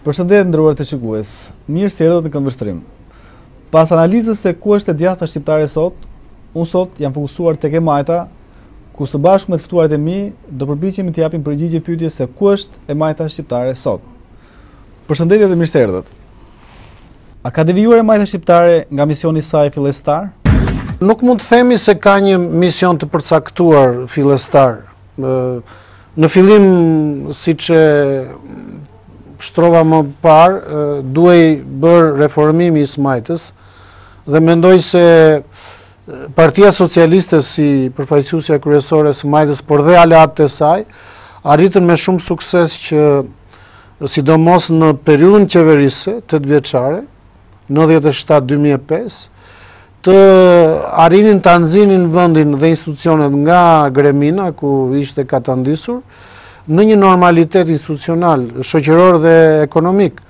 Përshëndetje të nderuar teleshikues, mirë se erdhët në këndvështrim. Pas analizës se ku është e djatha shqiptare sot, unë sot jam fokusuar te e majta, ku së bashku me të ftuarit e mi, do përpiqemi të japim përgjigje pyetjes se ku është e majta shqiptare sot. Përshëndetje dhe mirë se erdhët. A ka devijuar e majta shqiptare nga misioni i saj fillestar? Nuk mund të themi se ka një mision të përcaktuar fillestar. Në fillim, siç e shtrova më parë, duhej bërë reformimi i së majtës dhe mendoj se partia socialiste si përfaqësuesja kryesore e së majtës, por dhe aleatët e saj, arritën me shumë sukses që sidomos në periudhën qeverisëse tetëvjeçare, 97-2005, të arrinin ta nxirrnin vendin dhe institucionet nga gremina, ku ishte katandisur, në një normalitet institucional, shoqëror dhe ekonomik.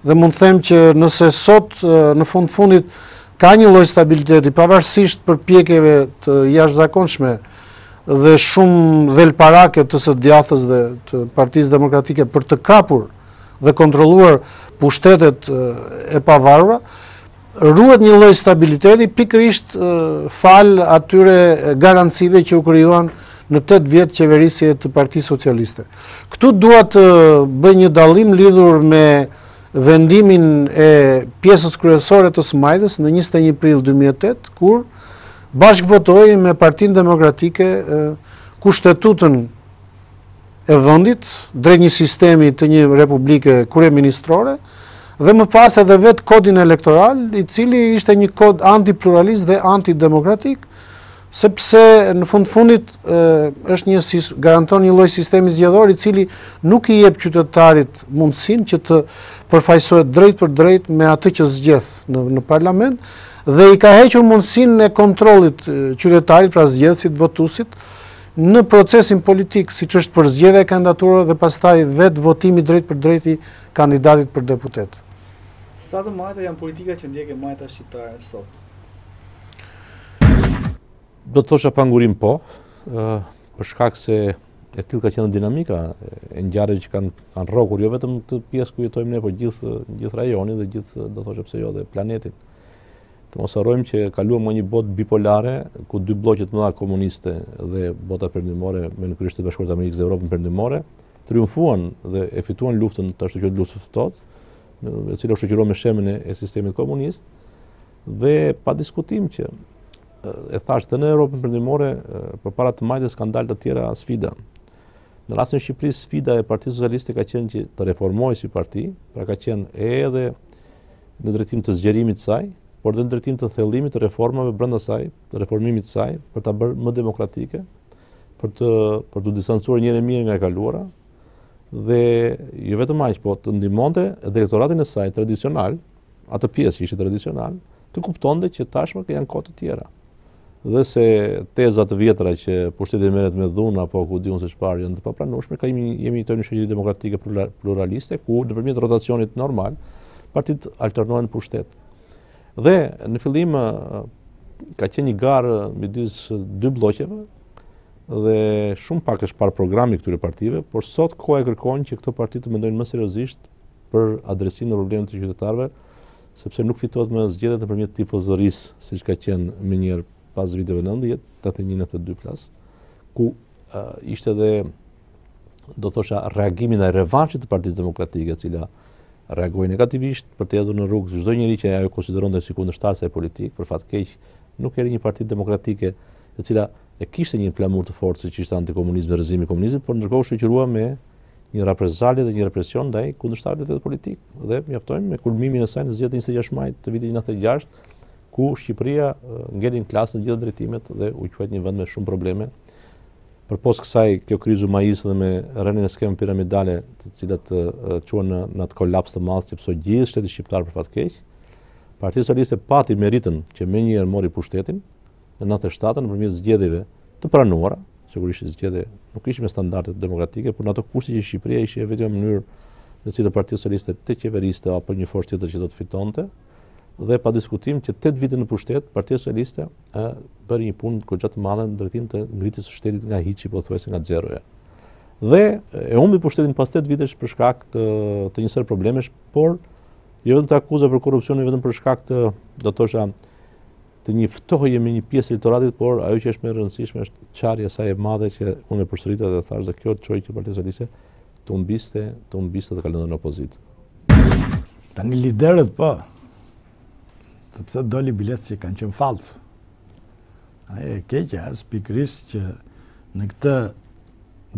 Dhe mund të them që nëse sot në fund të fundit ka një lloj stabiliteti, pavarësisht përpjekjeve të jashtëzakonshme dhe shumë dhelparake të së djathës dhe të partisë demokratike për të kapur dhe kontrolluar pushtetet e pavarura, Ruhet një lloj stabiliteti pikërisht falë atyre garancive që u krijuan në 8 vjet qeverisje të Partisë Socialiste. Këtu dua të bëj një dallim lidhur me vendimin e pjesës kryesore të së majtës në 21 prill 2008, kur bashkëvotoi me Partinë Demokratike kushtetutën e vendit drejt një sistemi të një republike kryeministrore dhe më pas edhe vetë kodin elektoral, i cili ishte një kod antipluralist dhe antidemokratik, sepse në fund të fundit është një garanton një lloj sistemi zgjedhor i cili nuk i jep qytetarit mundësinë që të përfaqësohet drejtpërdrejt me atë që zgjedh në në parlament dhe i ka hequr mundësinë e kontrollit qytetarit pra zgjedhësit votuesit Në procesin politik, siç është përzgjedhja e kandidaturave dhe pastaj vetë votimi i drejtpërdrejtë i kandidatit për deputet. Sa të majta janë politikat që ndjek e majta shqiptare sot? Do të thosha pangurim po, për shkak se e tillë ka qenë dinamika e ngjarjeve që kanë kanë rrokur jo vetëm këtë pjesë ku jetojmë ne, por gjithë gjithë rajonin dhe gjithë do të thosha pse jo dhe planetin. Të mos harrojmë që kaluam nga një botë bipolare, ku dy blloqe të mëdha komuniste dhe bota perëndimore me në kryesht të Bashkuar të Amerikës dhe Evropën Perëndimore, triumfuan dhe e fituan luftën të ashtuquajtur luftë të ftohtë, e cila u shoqërua me shembjen e sistemit komunist dhe pa diskutim që e thashë dhe në Evropën Perëndimore përpara të majtës kanë dalë të tjera sfida. Në rastin e Shqipërisë sfida e Partisë Socialiste ka qenë që të reformohej si parti, pra ka qenë edhe në drejtim të zgjerimit të saj, por dhe në drejtim të thellimit të reformave brenda saj, të reformimit të saj, për ta bërë më demokratike, për të, për t'u distancuar një herë e mirë nga e kaluara dhe jo vetëm aq, po të ndihmonte edhe elektoratin e saj tradicional, atë pjesë që ishte tradicional, të kuptonte që tashmë janë kohë të tjera. dhe se teza të vjetra që pushteti merret me dhunë apo ku di unë se çfarë janë të papranueshme, ka jemi jemi te një shoqëri demokratike pluraliste ku nëpërmjet rotacionit normal partitë alternohen në pushtet. Dhe në fillim ka qenë një garë midis dy blloqeve dhe shumë pak është parë programi i këtyre partive, por sot koha e kërkon që këto parti të mendojnë më seriozisht për adresimin e problemit të qytetarëve sepse nuk fitohen më zgjedhjet nëpërmjet tifozërisë, siç ka qenë menjëherë pas viteve 90, 91, 92 plus, ku uh, ishte dhe do thosha reagimi ndaj revanshit të Partisë Demokratike, e cila reagoi negativisht për të hedhur në rrugë çdo njeri që ajo konsideronte si kundërshtar të saj politik, për fat të keq, nuk erdhi një parti demokratike e cila e kishte një flamur të fortë që ishte antikomunizmi, rrëzimi i komunizmit, por ndërkohë u shoqërua me një raprezalje dhe një represion ndaj kundërshtarëve të vet politikë. Dhe mjaftojmë me kulmimin e saj në zgjedhjet e 26 majit të vitit 96, ku Shqipëria ngeli në klasë në të gjitha drejtimet dhe u quajt një vend me shumë probleme. Përpos kësaj, kjo krizë u majis dhe me rënien e skemave piramidale të cilat të çuan në, në atë kolaps të madh që pësoi gjithë shteti shqiptar për fat të keq, Partia Socialiste pati meritën që menjëherë mori pushtetin, në nëntëdhjetë e shtatën nëpërmjet zgjedhjeve të pranuara, sigurisht zgjedhjet nuk ishin me standarde demokratike, por në ato kushte që Shqipëria ishte e vetmja mënyrë në të cilën Partia Socialiste të qeveriste apo një forcë tjetër që do të fitonte. Dhe pa diskutim që 8 vite në pushtet, Partia Socialiste e bëri një punë goxha të madhe në drejtim të ngritjes së shtetit nga hiçi pothuajse nga zeroja. Dhe e humbi pushtetin pas 8 vitesh për shkak të të një sërë problemesh, por jo vetëm të akuzave për korrupsion, jo vetëm për shkak të do të thosha të një ftohjeje me një pjesë të elektoratit, por ajo që është më e rëndësishme është çarja e saj e madhe që unë e përsërita dhe thashë dhe kjo çoi që Partia Socialiste të humbiste, të humbiste të kalonte në opozitë. Tani liderët po, sepse doli bilet që kanë qenë false. Ajo e keqja është pikërisht që në këtë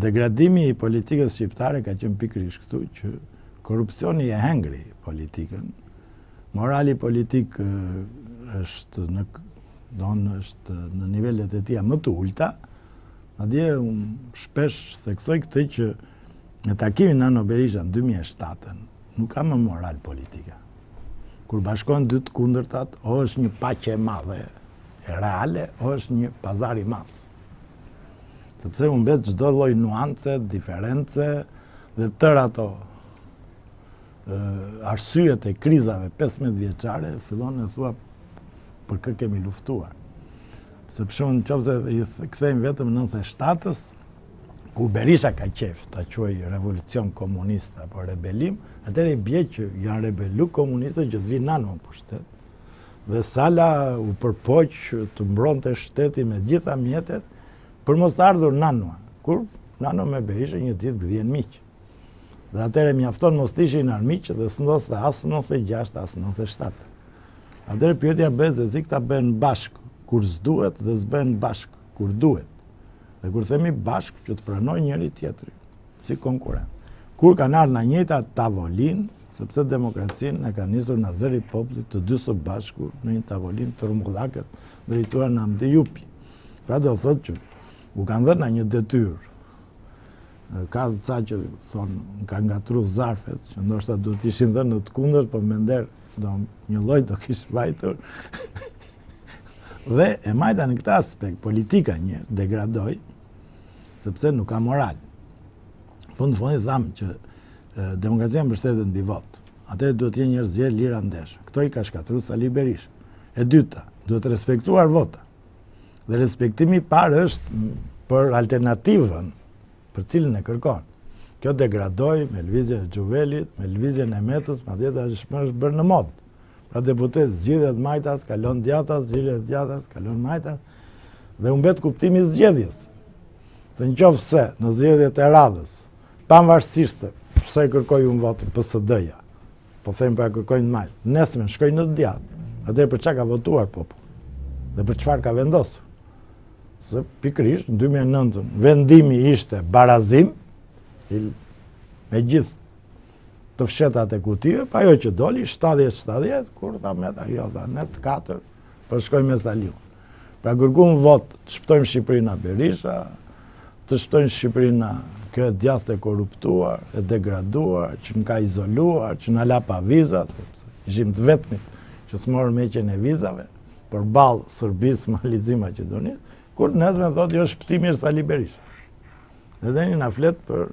Degradimi i politikës shqiptare ka qenë pikërisht këtu që korrupsioni e hengri politikën. Morali politik është do- është në nivelet e tia më të ulta. Madje unë shpesh theksoj këtë që në takimin Nano-Berisha në 2007 nuk ka më moral politika. Kur bashkohen dy të kundërtat, o është një paqe e madhe, e reale, o është një pazar i madh. Sepse humbet çdo lloj nuance, diference dhe tërë ato arsyet e krizave 15 vjeçare, fillon e thua për kë kemi luftuar. Se për shembull në qoftë se i kthehemi vetëm 97-ës, ku Berisha ka qejf ta quajë revolucion komunist, apo rebelim, atëherë i bie që janë rebelu komunistët që të vinë Nanon në pushtet, dhe Sala u përpoq të mbronte shtetin me gjithë mjetet për mos të ardhur Nanua. Kur Nanua me Berishën një ditë gdhihen miq. Dhe atëherë mjafton mos të ishin armiq dhe s'ndodhte as 96 as 97. Atëherë pyetja bëhet se si këta bëhen bashkë kur s'duhet dhe s'bëhen bashkë kur duhet. Dhe kur themi bashkë që të pranojë njëri-tjetrin. si konkurrent. Kur kanë ardhë në të njëjtën tavolinë, sepse demokracinë e kanë nisur te Zëri i Popullit të dy së bashku në një tavolinë të rrumbullakët, drejtuar nga Hamdi Jupe. Pra do thotë që u kanë dhënë një detyrë. Ka dhe ca që thonë, kanë ngatërru zarfet, që ndoshta do të ishin dhënë të kundërt, për po me nderë, do njëlloj do kish vajtur. dhe e majta në këtë aspekt, politika një, degradoi, sepse nuk ka moral. Fund të fundit thamë që demokracia mbështetet mbi vot. Atëherë duhet të jenë zgjedhje të lira e të ndershme. Këto i ka shkatërru Sali Berisha. E dyta, duhet respektuar vota. Dhe respektimi i parë është për alternativën për cilën e kërkon. Kjo degradoi me lëvizjen e Xhuvelit, me lëvizjen e Metës, madje tashmë është bërë në modë. Pra deputet zgjidhet majtas, kalon djathtas, zgjidhet djathtas, kalon majtas, dhe humbet kuptimi i zgjedhjes. Se në qoftë se në zgjedhjet e radhës, pavarësisht se përse kërkoj unë votën, PSD-ja, po themi për e kërkoj në të majtë, të nesërmen shkoj në të djathtë, atëherë për çë ka votuar populli, dhe për çfarë ka vendosur. Se pikërisht, në 2009, vendimi ishte barazim, megjithë të fshehtat e kutive, po ajo që doli 70-70, kur tha Meta jo, tha ne të 4, po shkoj me Saliun. Pra kërkuam votë, të shpëtojmë Shqipërinë nga Berisha, të shpëtojmë Shqipërinë nga kjo e djathtë e korruptuar, e degraduar, që na ka izoluar, që na la pa viza, sepse ishim të vetëmit që s'e morëm heqjen e vizave, përballë Serbisë, Malit të Zi, Maqedonisë, kurse Meta thotë jo shpëtimi Sali Berisha. Dhe del e na flet për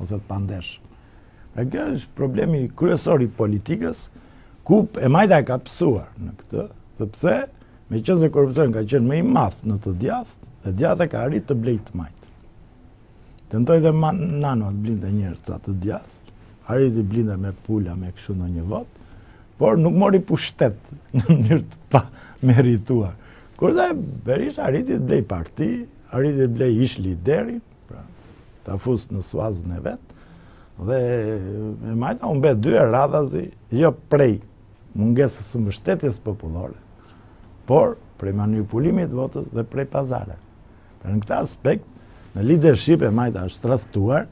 ose të pandershëm. Pra kjo është problemi kryesor i politikës, ku e majta e ka pësuar në këtë, sepse meqenëse korrupsioni ka qenë më i madh në të djathtë, e djathta ka arrit të blejë të majtë. Tentoi dhe Nano të blinte njerëz te e djathta, arriti të blinte me pula, me kështu ndonjë votë, por nuk mori pushtet në mënyrë të pamerituar. Kurse Berisha arriti të blejë parti, arriti të blejë ish liderin, Pra, ta fusë në suazën e vet, dhe e majta humbet dy herë radhazi, jo prej mungesës së mbështetjes popullore, por prej manipulimit të votës dhe prej pazareve. Pra në këtë aspekt, në leadership e majta është tradhtuar,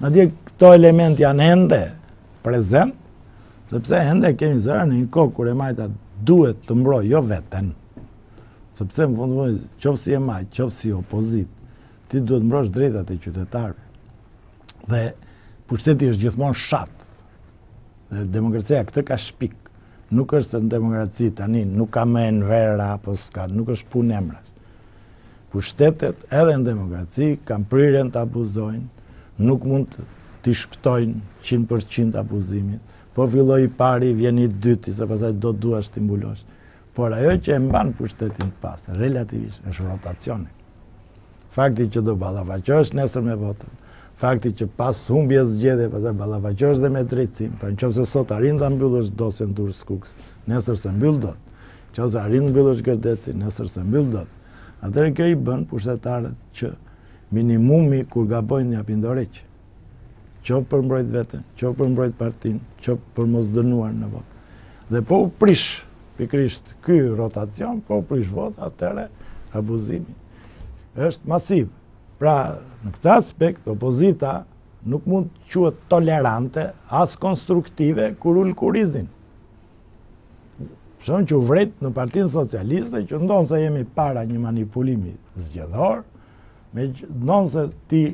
madje këto elemente janë ende prezent, sepse ende kemi zëra në një kohë kur e majta duhet të mbrojë jo veten, sepse në fund qoftë si e majtë, qoftë si opozitë, ti duhet mbrosh drejtat e qytetarëve. Dhe pushteti është gjithmonë shah. Dhe demokracia këtë ka shpik. Nuk është se në demokraci tani nuk ka më Envera apo s'ka, nuk është punë emra. Pushtetet edhe në demokraci kanë prirjen të abuzojnë, nuk mund t'i shpëtojnë 100% abuzimit, po filloi i pari, vjen i dyti, se pastaj do duash t'i mbulosh. Por ajo që e mban pushtetin të pastër, relativisht, është rotacioni. Fakti që do ballafaqohesh nesër me votën, fakti që po t'i humbje zgjedhjet, pastaj ballafaqohesh dhe me drejtësinë, pra në qoftë se sot arrin të mbyllësh dosjen Durrës Kukës, nesër s'e mbyll dot, qoftë se arrin të mbyllësh Gërdecin, nesër s'e mbyll dot, atëherë kjo i bën pushtetarët që minimumi kur gabojnë një herë ta ndreqin. qoftë për mbrojt veten, qoftë për mbrojt partinë, qoftë për mos dënuar në votë. Dhe po u prish, pikërisht, ky rotacion, po u prish vota, atëherë, abuzimi, është masiv. Pra, në këtë aspekt, opozita nuk mund të quhet tolerante, as konstruktive, kur ul kurrizin. Çfarë u vërejt në partinë socialiste, që ndonëse jemi para një manipulimi zgjedhor, ndonëse ti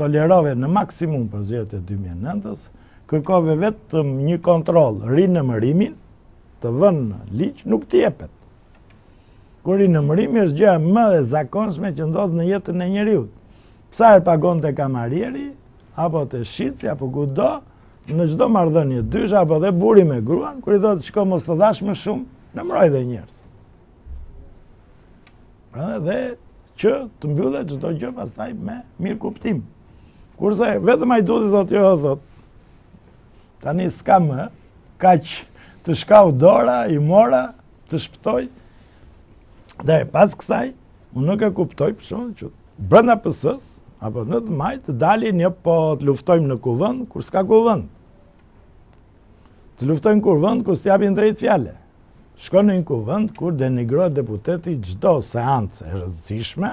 tolerove në maksimum për zgjedhjet e 2009-ës, kërkove vetëm një kontroll rinumërimin, të vënë në ligj, nuk të jepet. Kur rinumërimi është gjëja më e zakonshme që ndodh në jetën e njeriut. Sa herë paguan te kamarieri, apo te shitësi, apo kudo, në çdo marrëdhënie dyshe, apo dhe burri me gruan, kur i thotë shiko mos të dhashë më shumë, numëroji dhe një herë. Dhe që të mbyllet çdo gjë pastaj me mirëkuptim. Kurse vetëm ai duhet t'i thotë jo, thotë. Tani s'ka më kaq të shkau dora, i mora, të shpëtoj. Dhe pas kësaj, unë nuk e kuptoj pse shumë që brenda PS-së, apo në të majtë, dalin jo po të luftojmë në kuvend, kur s'ka kuvend. Të luftojmë në kuvend kur s'të japin drejtë fjale. Shkon në një kuvend kur denigrohet deputeti çdo seancë e rëndësishme,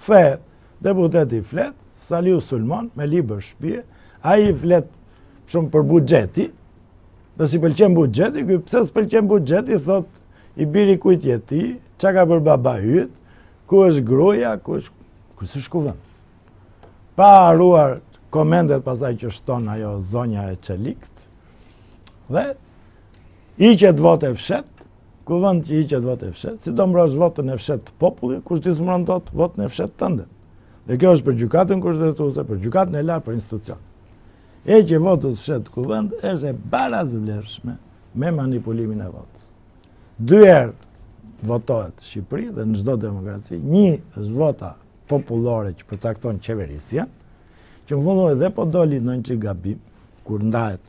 kthehet, deputeti flet, Saliu sulmon me libër shpie, ai flet shumë për buxhetin, dhe s'i pëlqen buxheti, ky pse s'i pëlqen buxheti, thotë, i biri i kujt je ti, ça ka bërë babai yt, ku është gruja, ku është, ku është kuvend. Pa harruar komentet pastaj që shton ajo zonja e çeliktë, dhe hiqet vota e fshehtë, kuvend që hiqet vota e fshehtë, si do mbrosh votën e fshehtë të popullit, kur ti s'e mbron votën e fshehtë tënden. Dhe kjo është për gjukatën kushtetuese, për gjukatën e lartë për institucion. Heqja e votës së fshehtë në kuvend, është e barazvlefshme me manipulimin e votës. Dy herë votohet në Shqipëri dhe në çdo demokraci, një është vota popullore që përcakton qeverisjen, që në fund dhe po doli një gabim, kur ndahet,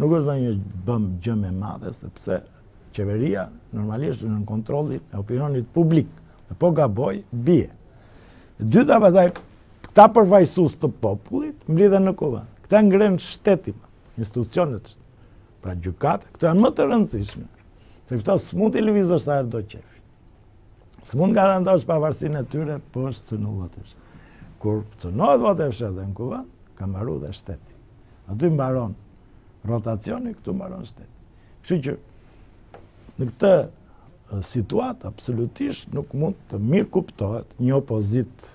nuk është ndonjë gjëmë e madhe, sepse qeveria normalisht nën kontrollin e opinionit publik, dhe po gaboi, bie. E dyta pastaj, këta përfaqësues të popullit, mblidhen në kuvend. Këta ngrenë shtetin, institucionet, pra gjykatat, këta janë më të rëndësishme, se këta s'mund t'i lëvizësh sa herë do qejfi. Se s'mund garantosh pavarësinë e tyre, po u cënu vota e fshehtë. Kur cënohet vota e fshehtë dhe në kuvend, ka mbaru dhe shteti. Aty mbaron rotacioni, këtu mbaron shteti. Kështu që në këtë situatë absolutisht nuk mund të mirëkuptohet një opozitë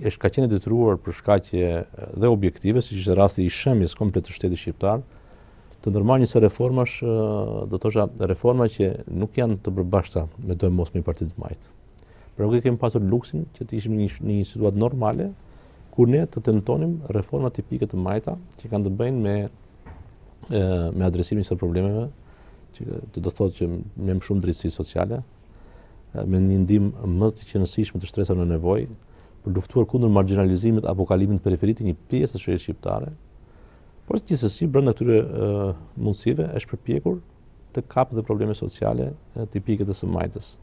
është ka qenë e detyruar për shkaqe edhe objektive, siç ishte rasti i shembjes komplet të shtetit shqiptar, të ndërmarrë një sërë reformash, do të thosha reforma që nuk janë të përbashkëta me të mos me partitë e majta. Pra nuk e kemi pasur luksin që të ishim në një, një situatë normale ku ne të tentonim reforma tipike të majta që kanë të bëjnë me me adresimin e problemeve që do të thotë që me më shumë drejtësi sociale, me një ndihmë më të qenësishme të shtresave në nevojë, për të luftuar kundër marginalizimit apo kalimit në periferi të një pjesë të shoqërisë shqiptare. Por gjithsesi brenda këtyre mundësive është përpjekur të kapë dhe probleme sociale tipike të së majtës.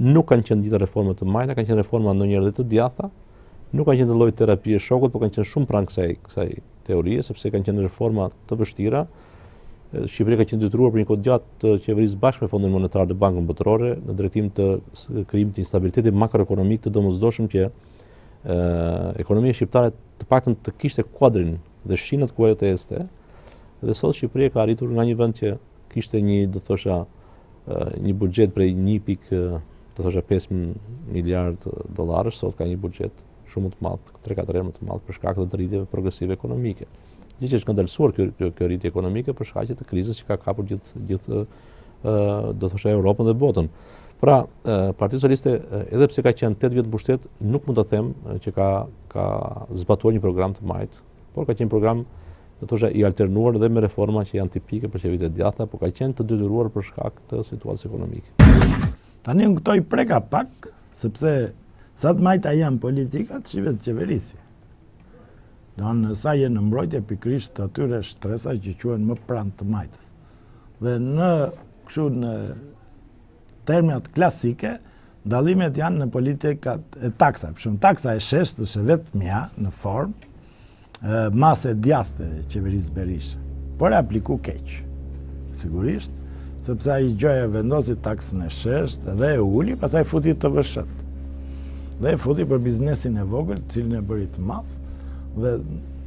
Nuk kanë qenë gjithë reforma të majta, kanë qenë reforma ndonjëherë dhe të djathta, nuk kanë qenë të lloj terapie shokut, por kanë qenë shumë pranë kësaj kësaj teorie sepse kanë qenë reforma të vështira, Shqipëria ka qenë e detyruar për një kohë të gjatë të qeverisë bashkë me Fondin Monetar dhe Bankën Botërore në drejtim të krijimit të një stabiliteti makroekonomik të domosdoshëm që ekonomia shqiptare të paktën të kishte kuadrin dhe shinat ku ajo të ecte. Dhe sot Shqipëria ka arritur nga një vend që kishte një, do të thosha, një buxhet prej 1. do të thosha 5 miliard dollarësh, sot ka një buxhet shumë më të madh, tre katër herë më të madh për shkak të rritjeve progresive ekonomike. Gjë që është ngandalësuar kjo kjo, kjo rritje ekonomike për shkak të krizës që ka kapur gjithë gjithë ë do të thosha Europën dhe botën. Pra, Partia Socialiste edhe pse ka qenë 8 vjet në pushtet, nuk mund të them që ka ka zbatuar një program të majtë, por ka qenë program do të thosha i alternuar dhe me reforma që janë tipike për qeveritë e djathta, por ka qenë të detyruar për shkak të situatës ekonomike. Tani unë këtë e preka pak Sepse sa të majta janë politikat, si e një qeverisje do, në sa janë në mbrojtje pikërisht të atyre shtresave që quhen më pranë të majtës. Dhe në kështu në termat klasike, dallimet janë në politikat e taksave. Për shembull taksa e sheshtë është e vetmja në formë, masë e djathtë e qeverisë Berisha. Por e aplikoi keq, sigurisht, sepse ai gjoja vendosi taksën e sheshtë dhe e uli, pastaj futi TVSH-të. Dhe e futi për biznesin e vogël, të cilin e bëri të madh, dhe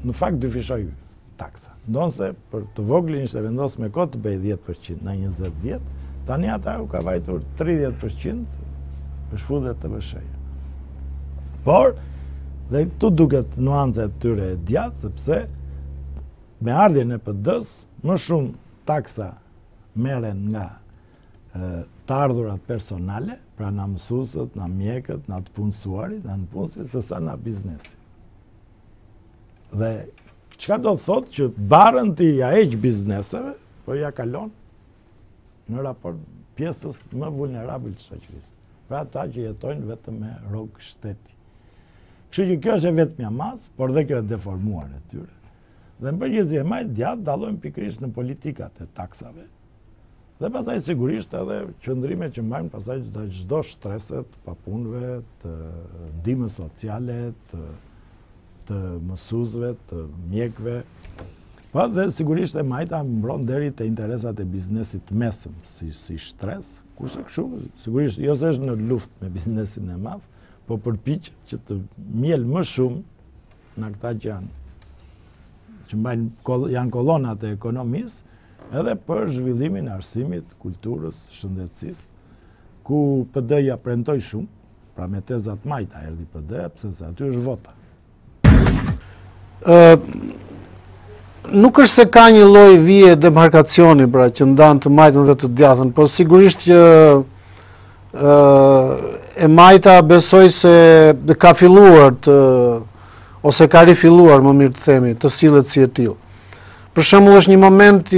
në fakt dyfishoi taksa. Ndonëse për të voglin ishte vendosur me kod të bëhej 10%, në 2010, tani atyre u ka vajtur 30%, se futet TVSH-ja. Por, Dhe këtu duket nuanca e tyre e djathtë, sepse me ardhjen e PD-së, më shumë taksa merren nga të ardhurat personale, pra nga mësuesët, nga mjekët, nga të punësuarit, nga nëpunësit, se sa nga biznesi. Dhe çka do të thotë që barrën ti ia heq bizneseve, po ia kalon në raport pjesës më vulnerabël të shoqërisë. Pra ata që jetojnë vetëm me rogë shteti. Kështu që kjo është e vetmja masë, por dhe kjo e deformuar e tyre. Dhe në përgjithësi e majtë djathtë dallojnë pikërisht në politikat e taksave. Dhe pastaj sigurisht edhe qëndrimet që mbajnë pastaj ndaj çdo shtrese, të papunëve, të ndihmës sociale, të mësuesve, të mjekëve. Pra dhe sigurisht e majta mbron deri te interesat e biznesit të mesëm, si, si shtresë, kurse kështu, sigurisht, jo se është në luftë me biznesin e madh, po përpiqet që të mjelë më shumë në këta që janë që mbajnë, janë kolonat e ekonomisë, edhe për zhvillimin e arsimit, kulturës, shëndetësisë, ku PD-ja premtoi shumë, pra me teza të majta erdhi PD-ja, pse se aty është vota. Nuk është se ka një lloj vije demarkacioni, pra, që ndan të majtën dhe të djathtën, po sigurisht që e majta besoj se ka filluar të, ose ka rifilluar, më mirë të themi, të sillet si e tillë. Për shembull është një moment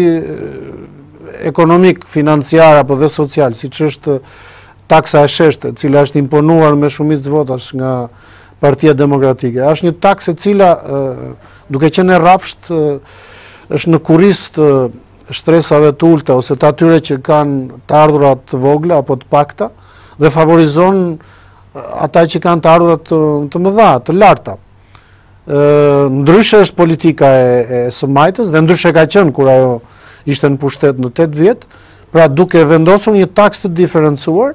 ekonomik, financiar, apo dhe social, siç është taksa e sheshtë, e cila është imponuar me shumicë votash nga Partia Demokratike. Është një taksë e cila, duke qenë e rrafshët, është në kurriz të shtresave të ulta, ose të atyre që kanë të ardhura të vogla, apo të pakta, dhe favorizon ata që kanë të ardhura të mëdha, të larta. Ndryshe është politika e së majtës, dhe ndryshe ka qenë, kur ajo ishte në pushtet në 8 vjet, pra duke vendosur një taksë të diferencuar,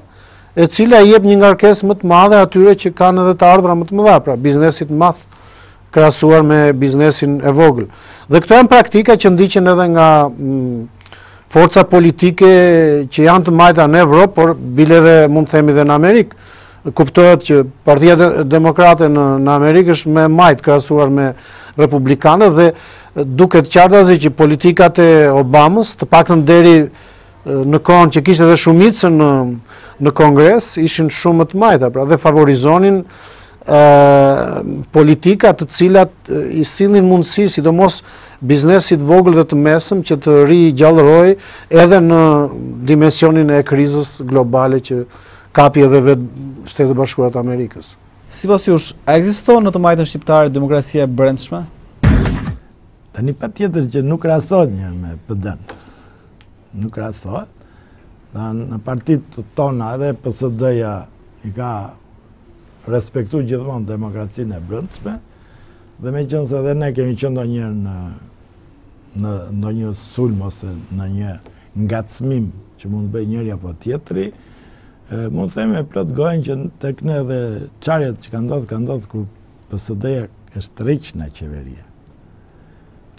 e cila i jep një ngarkesë më të madhe atyre që kanë edhe të ardhura më të mëdha, pra biznesit të madh krahasuar me biznesin e vogël. Dhe këto janë praktika që ndiqen edhe nga mm, forca politike që janë të majta në Evropë, por bile dhe mund të themi dhe në Amerikë. Kuptohet që partia demokrate në, në Amerikë është më e majtë krahasuar me republikanët dhe duket qartazi që politikat e Obamës, të paktën deri në kohën që kishte dhe shumicën në kongres, ishin shumë më të majta, pra dhe favorizonin politika të cilat i sillnin mundësi, sidomos biznesit të vogël dhe të mesëm që të rigjallërojë edhe në dimensionin e krizës globale që kapi edhe vetë Shtetet e Bashkuara të Amerikës. Sipas jush, a ekziston në të majtën shqiptare demokrasia e brendshme? Them pa tjetër që nuk krahasohet me PD-në. Nuk krahasohet. Në partitë tona edhe PSD-ja i ka respektu gjithmonë demokracinë e brëndshme, dhe meqënëse dhe ne kemi qënë ndonjëherë në në ndonjë sulm ose në një ngacmim që mund të bëjë njëri apo tjetri, mund të themi me plot gojën që tek ne dhe çarjet që ka ndodhë, ka ndodhë kur PSD-ja është tërheq nga qeveria.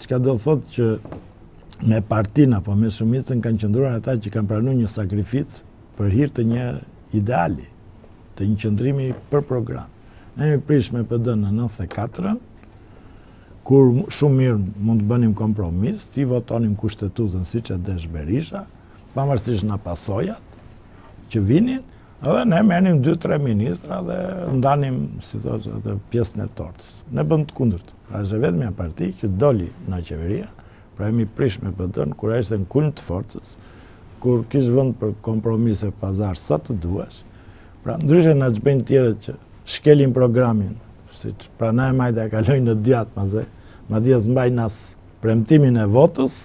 Çka do thotë që me partinë apo me shumicën kanë qëndruar ata që kanë pranuar një sakrificë për hir të një ideali, të një qëndrimi për program. Ne jemi prish me PD-në në 94-ën, kur shumë mirë mund të bënim kompromis, t'i votonim kushtetutën siç e desh Berisha, pavarësisht nga pasojat që vinin, edhe ne merrnim 2-3 ministra dhe ndanim, si i thonë pjesën e tortës. Ne bëmë të kundërtën. Pra është e vetmja parti që doli nga qeveria, pra jemi prish me PD-në kur ajo ishte në kulm të forcës, kur kish vend për kompromis e pazar sa të duash, pra ndryshe nga ç'bëjnë të tjerët që shkelin programin, siç pra nga e majta e kalojnë në të djathtë, madje, madje as mbajnë as premtimin e votës,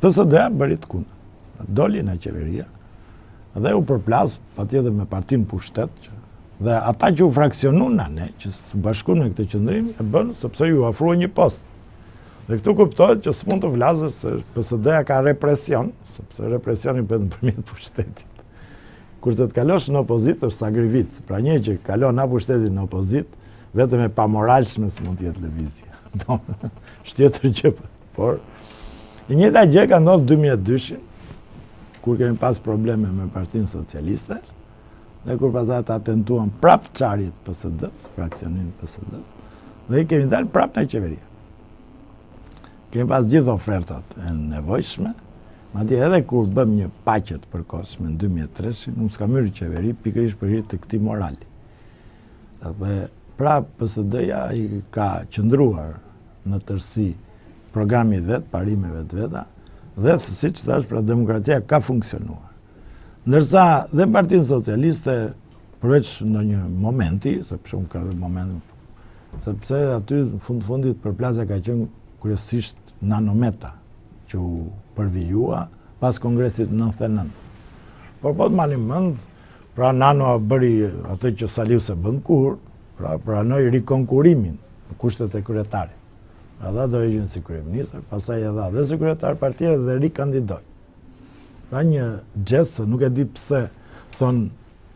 PSD-ja bëri të kundërtën. Doli nga qeveria dhe u përplas patjetër me partinë në pushtet që edhe ata që u fraksionuan nga ne, që s'u bashkuan me këtë qëndrim, e bënë sepse iu ofrua një post. Dhe këtu kuptohet që s'mund të flasësh se PSD-ja ka represion, sepse represionin e bën nëpërmjet pushtetit. Kurse të kalosh në opozitë, është sakrificë. Pra një që kalon nga pushteti në opozitë, Vetëm e pamoralshme s'mund të jetë lëvizja. Është tjetër gjë. Por, e njëjta gjë ka ndodhë në 2002-shin, kur kemi pas probleme me partinë socialiste, dhe kur pastaj tentuan prap çarjen e PSD-së, fraksionimin e PSD-së, dhe kemi dalë prap nga qeveria. Kemi pas gjithë ofertat e nevojshme, madje edhe kur bëmë një paqe të përkohshme në 2003, nuk s'kam hyrë në qeveri, pikërisht për hir të këtij morali. Dhe pra PSD-ja i ka qëndruar në tërësi programit të vet, parimeve të veta, dhe siç thashë, pra demokracia ka funksionuar. Ndërsa dhe në partinë socialiste, përveç ndonjë momenti, se për shembull ka dhe momente, sepse aty në fund të fundit përplasja ka qënë kryesisht Nano-Meta që u përvijua pas kongresit të 99. Por po të mbani mend, Pra Nanoja bëri atë që Saliu s'e bën kurrë, pra pranoi rikonkurrimin në kushtet e kryetarit. Pra dha dorëheqjen si kryeministër, pastaj e dha dhe si kryetar partie dhe rikandidoi. Pra një gjest se nuk e di pse thonë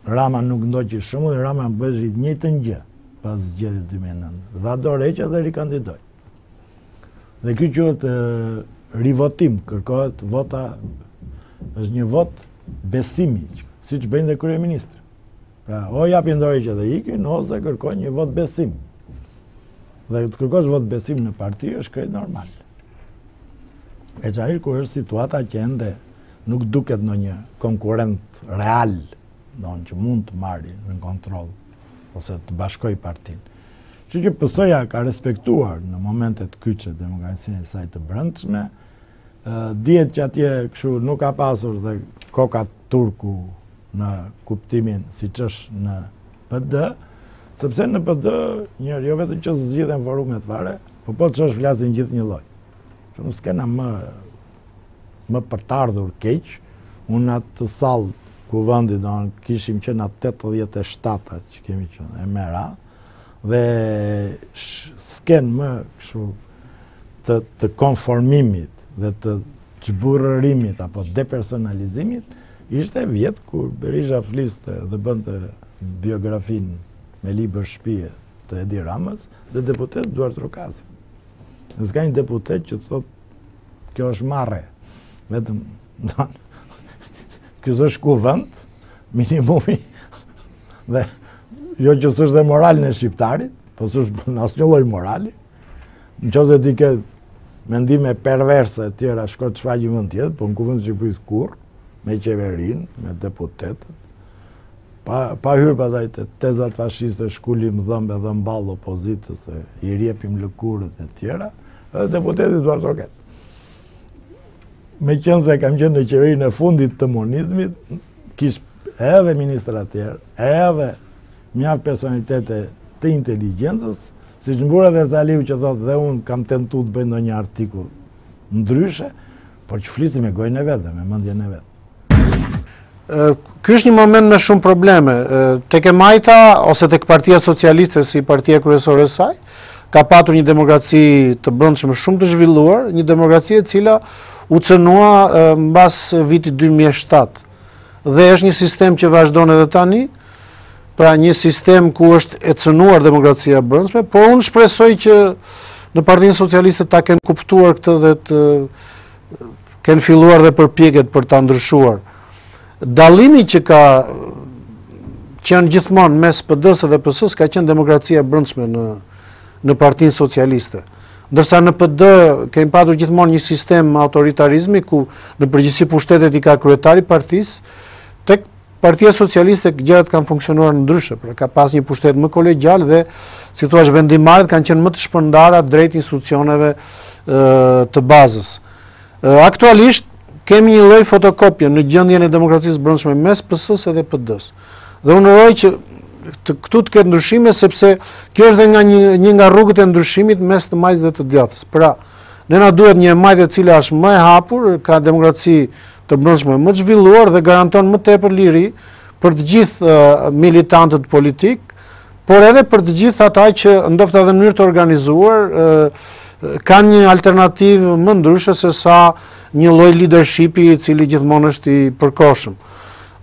Rama nuk ndoqi shembullin, Rama bëri të njëjtën gjë pas zgjedhjeve 2009. Dha dorëheqje dhe rikandidoi. Dhe kjo quhet rivotim, kërkohet vota, është një votë besimi, siç bëjnë dhe kryeministrat. Pra, o japin dorëheqje dhe ikin, ose kërkohet një votë besimi. Dhe të kërkosh votë besimi në parti, është krejt normal. E qartë, kur është situata që ende nuk duket ndonjë konkurent real, që mund të marrë në kontrol, ose të bashkojë partinë. Kështu që PS-ja ka respektuar në momentet kyçe demokracinë e saj të brendshme. Dihet që atje kështu nuk ka pasur dhe koka turku në kuptimin siç është në PD, sepse në PD jo vetëm që s'zgjidhen forumet fare, po po t'i shohësh flasin gjithë njëlloj. Dhe skena më, më për të ardhur keq, unë atë sallë kuvendi e ndjek që në 87 që kam qenë me kamera, dhe skena më kështu të, të konformimit dhe të çburrërimit apo depersonalizimit, ishte vjet kur Berisha fliste dhe bënte biografinë me libër shpije të Edi Ramës dhe deputetët duartrokasin. Nëse s'ka një deputet që të thotë kjo është marre, vetëm Dot, ky është kuvend, minimumi, dhe jo që s'është dhe në moralin e shqiptarit, po s'është në asnjë lloj morali, në qoftë se ti ke mendime perverse e tjera, shko t'i shfaqësh në vend tjetër, po në kuvend çfarë po e kur, me qeverinë, me deputetet, pa, pa hyrë pastaj te, tezat fashiste, shkulim dhëmbë e dhëmballë opozitës, e i rjepim lëkurët e tjera, edhe deputetët duartrokitën. Meqenëse kam qenë në qeverinë e fundit të monizmit, kish edhe ministra tjerë, edhe mjaft personalitete të inteligjencës, siç mburret dhe Zaliu që thotë dhe unë kam tentu të bëj ndonjë artikull ndryshe, por që flisnin me gojën e vet dhe me mendjen e vet. Ky është një moment me shumë probleme. Tek e majta, ose tek partia socialiste si partia kryesore e saj, ka patur një demokraci të brendshme shumë të zhvilluar, një demokraci e cila u cënua mbas vitit 2007. Dhe është një sistem që vazhdon edhe tani, pra një sistem ku është e cënuar demokracia e brendshme, po unë shpresoj që në partinë socialiste ta kenë kuptuar këtë dhe të Kenë filluar dhe përpjekjet për ta ndryshuar. Dallimi që ka qenë gjithmonë mes PD-së dhe PS-së ka qenë demokracia e brendshme në partinë socialiste. Ndërsa në PD kemi patur gjithmonë një sistem autoritarizmi ku në përgjithësi pushtetet i ka kryetari i partisë, tek Partia Socialiste gjërat kanë funksionuar ndryshe, pra ka pas një pushtet më kolegjal dhe si të thuash vendimmarrjet kanë qenë më të shpërndara drejt institucioneve të bazës. Aktualisht kemi një lloj fotokopje në gjendjen e demokracisë së brendshme mes PS-së edhe PD-së. Dhe unë uroj që të këtu të ketë ndryshime sepse kjo është dhe nga një, një nga rrugët e ndryshimit mes të majtës dhe të djathtës. Pra, ne na duhet një e majtë e cila është më e hapur, ka demokraci të brendshme më të zhvilluar dhe garanton më tepër liri për të gjithë militantët politikë, por edhe për të gjithë ata që ndofta dhe në mënyrë të organizuar kanë një alternativë më ndryshe sesa një lloj lidershipi i cili gjithmonë është i përkohshëm.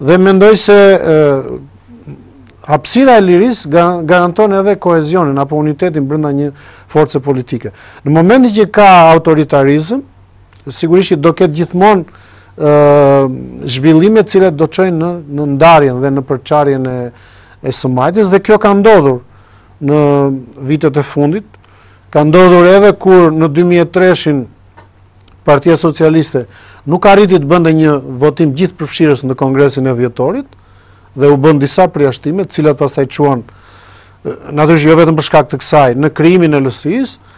Dhe mendoj se hapësira e lirisë garanton edhe kohezionin apo unitetin brenda një force politike. Në momentin që ka autoritarizëm, sigurisht që do ketë gjithmonë zhvillime të cilat do çojnë në, në ndarjen dhe në përçarjen e, e së majtës dhe kjo ka ndodhur në vitet e fundit, ka ndodhur edhe kur në 2003-shin Partia Socialiste nuk arriti të bënte një votim gjithëpërfshirës në Kongresin e Dhjetorit dhe u bënë disa përjashtime, të cilat pastaj çuan, natyrisht jo vetëm për shkak të kësaj, në krijimin e LSI-së,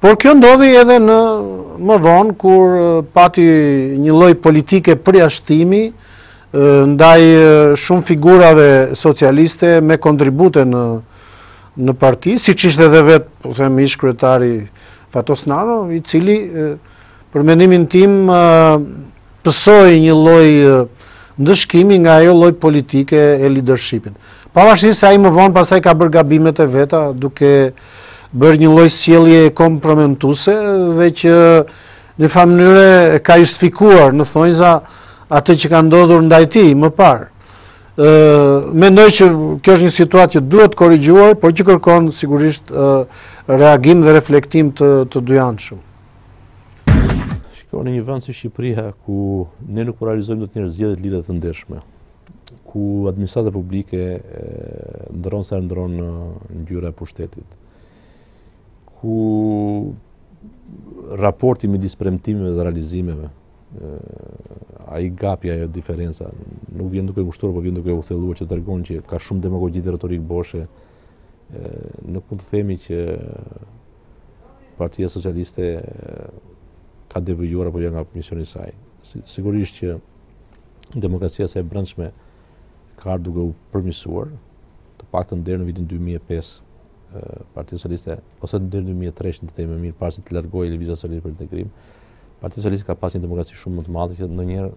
Por kjo ndodhi edhe në më vonë, kur pati një lloj politike përjashtimi ndaj shumë figurave socialiste me kontribute në në parti, siç ishte edhe vetë, po them, ish-kryetari Fatos Nano, i cili, për mendimin tim, pësoi një lloj ndëshkimi nga ajo lloj politike e lidershipit. Pavarësisht se ai më vonë pastaj ka bërë gabimet e veta, duke bërë një lloj sjellje komprometuese dhe që në një farë mënyre ka justifikuar në thonjza atë që ka ndodhur ndaj tij më parë. Ë mendoj që kjo është një situatë që duhet korrigjuar, por që kërkon sigurisht reagim dhe reflektim të dyanshëm. Shiko, në një vend si Shqipëria, ku ne nuk po realizojmë dot një herë zgjedhje të lira dhe të ndershme, ku administrata publike ndërron sa herë ndërron ngjyra e pushtetit, ku raporti midis premtimeve dhe realizimeve, ai gapi, ajo diferenca, nuk vjen duke u ngushtuar, po vjen duke u thelluar që tregon që ka shumë demagogji dhe retorikë boshe, nuk mund të themi që Partia Socialiste ka devijuar apo jo nga misioni i saj. Sigurisht që demokracia e saj e brendshme ka ardhur duke u përmirësuar, të paktën deri në vitin 2005 Partia Socialiste ose deri në 2003 të themi më mirë para se të largohej Lëvizja Socialiste për Integrim, Partia Socialiste ka pasur një demokraci shumë më të madhe që ndonjëherë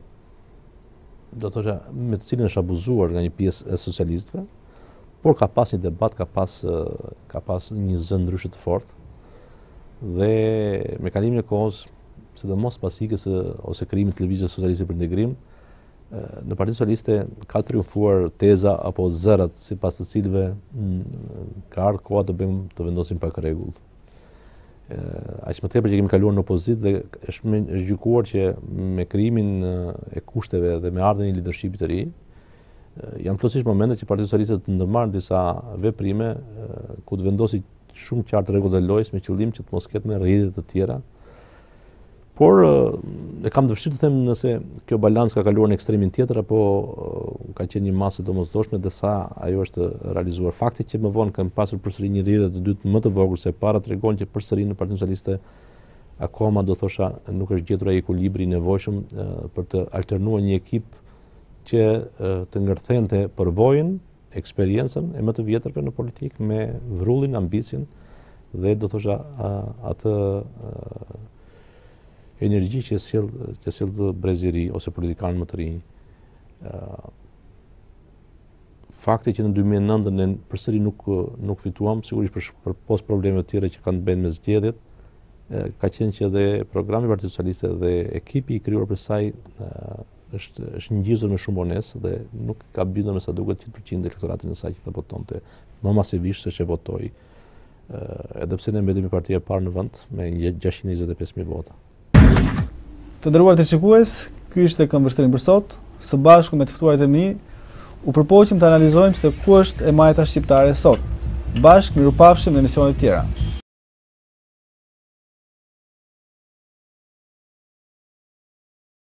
do të thosha me të cilën është abuzuar nga një pjesë e socialistëve, Por ka pas një debat, ka pas, ka pas një zë ndryshe të fort, dhe me kalimin e kohës, sidomos pas ikjes ose krijimit të Lëvizjes Socialiste për Integrim, në Partinë Socialiste ka triumfuar teza apo zërat sipas të cilve ka ardhë koha të bëjmë të vendosim pak rregull. Aq më tepër që kemi kaluar në opozitë dhe është gjykuar që me krijimin e kushteve dhe me ardhjen e lidershipit të ri, Janë plotësisht momentet që Partia Socialiste të ndërmarrë disa veprime ku të vendosë shumë qartë rregullat e lojës me qëllim që të mos ketë më rrjedhje të tjera. Por e kam të vështirë të them nëse kjo balancë ka kaluar në ekstremin tjetër apo ka qenë një masë e domosdoshme dhe sa ajo është realizuar. Fakti që më vonë kemi pasur përsëri një rrjedhje të dytë më të vogël se e para tregon që përsëri në Partinë Socialiste akoma do thosha nuk është gjetur ai ekuilibri i nevojshëm për të alternuar një ekip që të ngërthente përvojën, eksperiencën e më të vjetërve në politikë me vrullin, ambicien dhe do thosha atë energji që sjell që sjell brezi i ri ose politikanët më të rinj. Fakti që në 2009 ne përsëri nuk nuk fituam, sigurisht për, përpos problemeve të tjera që kanë të bëjnë me zgjedhjet, ka qenë që edhe programi i Partisë Socialiste dhe ekipi i krijuar prej saj është është ngjizur me shumë vonesë dhe nuk ka bindur me sa duket 100% elektoratin e saj që ta votonte më masivisht seç e votoi edhe pse ne mbetemi partia e parë në vend me 625000 vota. Të nderuar teleshikues, ky ishte Këndvështrim për sot. Së bashku me të ftuarit e mi, u përpoqëm të analizojmë se ku është e majta shqiptare sot. Bashkë mirupafshim në emisionet e tjera.